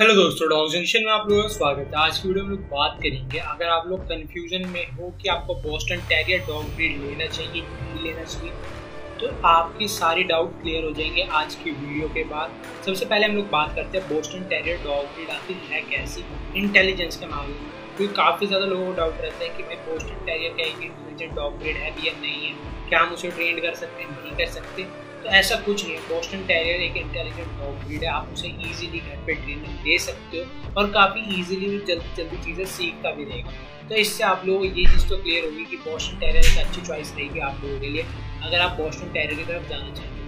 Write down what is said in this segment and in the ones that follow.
Hello दोस्तों dog junction में आप लोगों का स्वागत है। आज की वीडियो में लोग बात करेंगे, अगर आप लोग कंफ्यूजन में हो कि आपको बोस्टन टेरियर डॉग ब्रीड लेना चाहिए, नहीं लेना चाहिए तो आपकी सारी डाउट क्लियर हो जाएँगे आज की वीडियो के बाद। सबसे पहले हम लोग बात करते हैं बोस्टन टेरियर डॉग ब्रीड आखिर है कैसी? इंटेलिजेंस के मामले में, क्योंकि काफ़ी ज़्यादा लोगों को डाउट रहता है कि भाई बोस्टन टेरियर क्या एक इंटेलिजेंट डॉग ब्रीड है या नहीं है। क्या हम उसे ट्रेन कर सकते हैं, नहीं कर सकते? तो ऐसा कुछ नहीं बोस्टन टेरियर एक इंटेलिजेंट डॉग ब्रीड है, आप उसे इजीली घर पे ट्रेनिंग दे सकते हो और काफ़ी इजीली भी जल्दी जल्दी चीज़ें सीखता भी रहेगा तो इससे आप लोगों को ये चीज़ तो क्लियर होगी कि बोस्टन टेरियर एक अच्छी चॉइस रहेगी आप लोगों के लिए, अगर आप बोस्टन टेरियर की तरफ़ जाना चाहते हैं।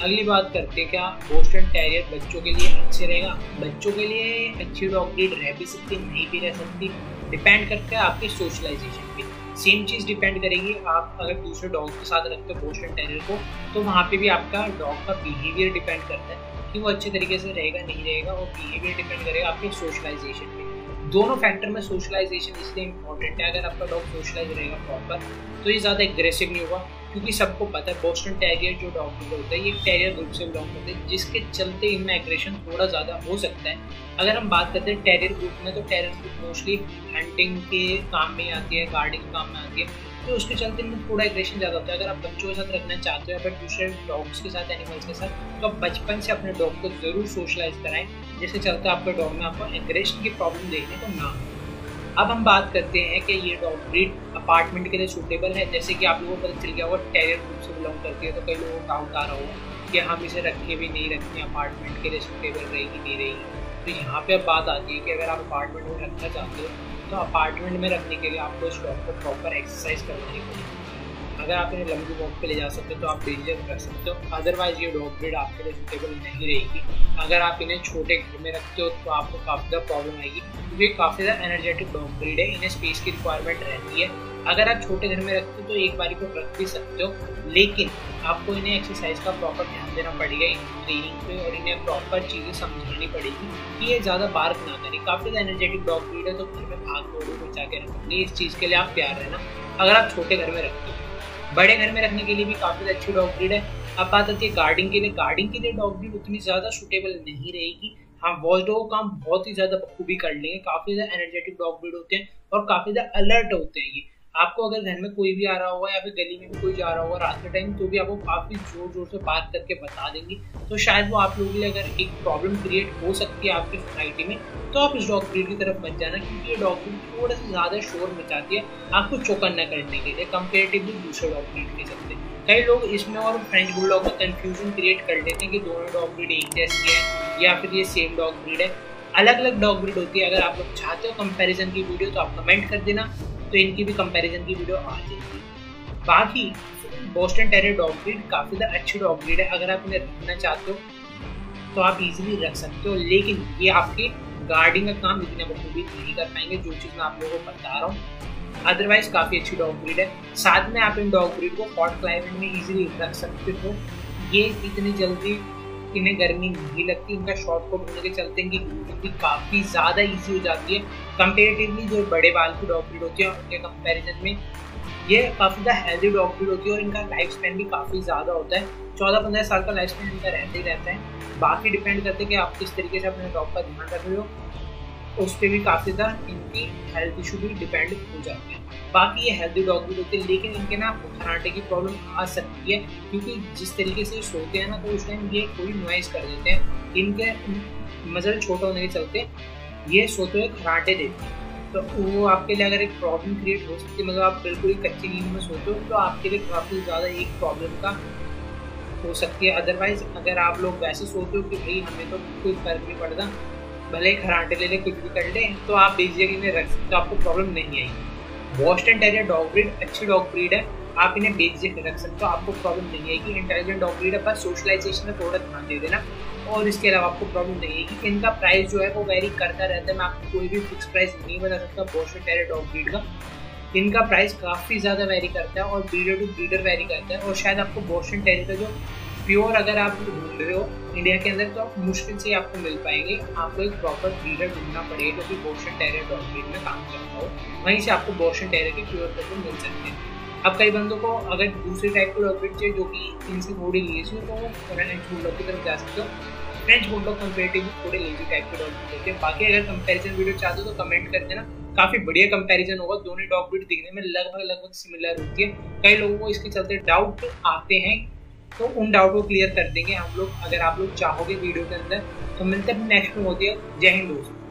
अगली बात करते हैं, क्या बोस्टन टेरियर बच्चों के लिए अच्छे रहेगा? बच्चों के लिए अच्छी डॉग ब्रीड रह भी सकती नहीं भी रह सकती। डिपेंड करता है आपके सोशलाइजेशन पे। सेम चीज़ डिपेंड करेगी। आप अगर दूसरे डॉग के साथ रखते हो बोस्टन टेरियर को तो वहाँ पे भी आपका डॉग का बिहेवियर डिपेंड करता है कि वो अच्छे तरीके से रहेगा, नहीं रहेगा और बिहेवियर डिपेंड करेगा आपके सोशलाइजेशन पे। दोनों फैक्टर में सोशलाइजेशन इसलिए इंपॉर्टेंट है। अगर आपका डॉग सोशलाइज रहेगा प्रॉपर तो ये ज़्यादा एग्रेसिव नहीं होगा। क्योंकि सबको पता है बोस्टन टेरियर जो डॉग होता है, ये टेरियर ग्रुप से बिलोंग करते हैं, जिसके चलते इनमें एग्रेशन थोड़ा ज़्यादा हो सकता है। अगर हम बात करते हैं टेरियर ग्रुप में तो टेरियर ग्रुप मोस्टली हंटिंग के काम में आती है गार्डिंग काम में आती है तो उसके चलते इनमें थोड़ा एग्रेशन ज़्यादा होता है। अगर आप बच्चों के साथ रखना चाहते हो या फिर दूसरे डॉग्स के साथ एनिमल्स के साथ तो आप बचपन से अपने डॉग को ज़रूर सोशलाइज कराएँ। जिसके चलते आपके डॉग में आपको एग्रेशन की प्रॉब्लम देखने को ना हो। अब हम बात करते हैं कि ये डॉग ब्रीड अपार्टमेंट के लिए सूटेबल है। जैसे कि आप लोगों को पता चल गया होगा टेरियर ग्रुप से बिलोंग करती है तो कई लोगों का उतार रहा होगा कि हम इसे रखें भी नहीं रखें अपार्टमेंट के लिए सूटेबल रहेगी, नहीं रहेगी। तो यहाँ पे अब बात आती है कि अगर आप अपार्टमेंट में रखना चाहते हो तो अपार्टमेंट में रखने के लिए आपको इस डॉग को प्रॉपर एक्सरसाइज करवानी पड़ेगी। अगर आप इन्हें लंबी वॉक पे ले जा सकते हो तो आप डेंजर रख सकते हो। अदरवाइज़ ये डॉग ब्रीड आपके लिए सूटेबल नहीं रहेगी। अगर आप इन्हें छोटे घर में रखते हो तो आपको काफ़ी ज़्यादा प्रॉब्लम आएगी, क्योंकि काफ़ी ज़्यादा एनर्जेटिक डॉग ब्रीड है। इन्हें स्पेस की रिक्वायरमेंट रहती है। अगर आप छोटे घर में रखते हो तो एक बारी को रख भी सकते हो, लेकिन आपको इन्हें एक्सरसाइज का प्रॉपर ध्यान देना पड़ेगा इन ट्रेनिंग पे, और इन्हें प्रॉपर चीज़ें समझानी पड़ेगी कि ये ज़्यादा बार्क ना करें। काफ़ी ज़्यादा एनर्जेटिक डॉग ब्रीड है तो घर में भाग दौड़ बचा के रखेंगे इस चीज़ के लिए आप प्यार रहना। अगर आप छोटे घर में रखते हो बड़े घर में रखने के लिए भी काफ़ी अच्छी डॉग ब्रीड है। अब बात आती है गार्डिंग के लिए। गार्डिंग के लिए डॉग ब्रीड उतनी ज़्यादा सुटेबल नहीं रहेगी। हाँ वॉच डॉग काम बहुत ही ज़्यादा बखूबी कर लेंगे। काफ़ी ज़्यादा एनर्जेटिक डॉग ब्रीड होते हैं और काफ़ी ज़्यादा अलर्ट होते हैं ये। आपको अगर घर में कोई भी आ रहा होगा या फिर गली में भी कोई जा रहा होगा रात के टाइम तो भी आपको काफ़ी ज़ोर ज़ोर से बात करके बता देंगे। तो शायद वो आप लोगों के लिए अगर एक प्रॉब्लम क्रिएट हो सकती है आपकी सोसाइटी में तो आप इस डॉग ब्रीड की तरफ़ बच जाना, क्योंकि ये डॉग ब्रीड थोड़ा सा ज़्यादा शोर मचाती है आपको चौकन्ना करने के लिए कंपेरेटिवली दूसरे डॉग ब्रीड के चलते। कई लोग इसमें और फ्रेंच बुलडॉग में कंफ्यूजन क्रिएट कर लेते हैं कि दोनों डॉग ब्रीड एक जैसी है, या फिर ये सेम डॉग ब्रीड है। अलग अलग डॉग ब्रीड होती है, अगर आप लोग चाहते हो कंपैरिजन की वीडियो तो आप कमेंट कर देना। तो इनकी भी कंपैरिजन की वीडियो आ जाएगी। बाकी बोस्टन टेरियर डॉग ब्रीड काफ़ी ज़्यादा अच्छी डॉग ब्रीड है। अगर आप इन्हें रखना चाहते हो तो आप इजीली रख सकते हो। लेकिन ये आपके गार्डिंग का काम इतने बखूबी नहीं कर पाएँगे, जो चीज़ मैं आप लोगों को बता रहा हूँ। अदरवाइज़ काफ़ी अच्छी डॉग ब्रीड है। साथ में आप इन डॉग ब्रीड को हॉट क्लाइमेट में इजीली रख सकते हो। ये इतनी जल्दी इन्हें गर्मी नहीं लगती इनका शॉर्ट कोट होने के चलते इनकी ग्रूमिंग काफ़ी ज़्यादा ईजी हो जाती है। कंपेरेटिवली जो बड़े बाल की डॉग ब्रीड होती है उनके कंपेरिजन में, ये काफ़ी ज़्यादा हेल्दी डॉग ब्रीड होती है और इनका लाइफ स्पैन भी काफ़ी ज़्यादा होता है। चौदह पंद्रह साल का लाइफ स्पैन इनका रहते ही। रहता है बाकी डिपेंड करते हैं कि आप किस तरीके से अपने डॉग का ध्यान रख रहे हो। उस पर भी काफ़ी ज़्यादा इनकी हेल्थ इशू भी डिपेंड हो जाते हैं। बाकी ये हेल्दी डॉग भी होते हैं, लेकिन इनके ना आपको खराटे की प्रॉब्लम आ सकती है, क्योंकि जिस तरीके से सोते हैं ना तो उस टाइम ये कोई नॉइज़ कर देते हैं। इनके मजल छोटे होने के चलते ये सोते हुए खराटे देते हैं। तो वो आपके लिए अगर एक प्रॉब्लम क्रिएट हो सकती है मतलब आप बिल्कुल ही कच्ची नींद में सोते हो तो आपके लिए काफ़ी ज़्यादा एक प्रॉब्लम का हो सकती है। अदरवाइज़ अगर आप लोग वैसे सोते हो कि भाई, हमें तो कोई फ़र्क नहीं पड़ता भले ही खराटे ले ले, कुछ भी कर ले तो आप बेसिकली इन्हें रख सकते हो आपको प्रॉब्लम नहीं आएगी। बॉस्टन टेरियर डॉग ब्रीड अच्छी डॉग ब्रीड है, आप इन्हें बेझिझक रख सकते हो, आपको प्रॉब्लम नहीं आएगी। इंटेलिजेंट डॉग ब्रीड है, बस सोशलाइजेशन में थोड़ा ध्यान दे देना। और इसके अलावा आपको प्रॉब्लम नहीं आएगी, इनका प्राइस जो है, वो वेरी करता रहता है। मैं आपको कोई भी फिक्स प्राइस नहीं बता सकता बॉस्टन टेरियर डॉग ब्रीड का। इनका प्राइस काफ़ी ज़्यादा वेरी करता है और ब्रीडर टू ब्रीडर वेरी करता है। और शायद आपको बॉस्टन टेरियर का जो प्योर अगर आप ढूंढ रहे हो इंडिया के अंदर तो आप मुश्किल से आपको मिल पाएँगे। आपको एक प्रॉपर ब्रीडर ढूंढना पड़ेगा जो कि बोशन टेरियर डॉग में काम करता हो, वहीं से आपको बोशन टेरियर के प्योर करके मिल सकते हैं। अब कई बंदों को अगर दूसरे टाइप के डॉग चाहिए जो कि इनसे थोड़ी लीज हो तो वो बुलडॉग की तरफ़ जा सकते हो। फ्रेंच बुलडॉग कंपेरेटिव थोड़े लेजी टाइप के डॉग होते हैं। बाकी अगर कंपैरिजन वीडियो चाहते हो तो कमेंट कर देना। काफ़ी बढ़िया कंपैरिजन होगा। दोनों डॉग ब्रीड दिखने में लगभग लगभग सिमिलर होती है। कई लोगों को इसके चलते डाउट आते हैं तो उन डाउट को क्लियर कर देंगे हम लोग। अगर आप लोग चाहोगे वीडियो के अंदर तो मिलते हैं नेक्स्ट में होती है। जय हिंद दोस्तों।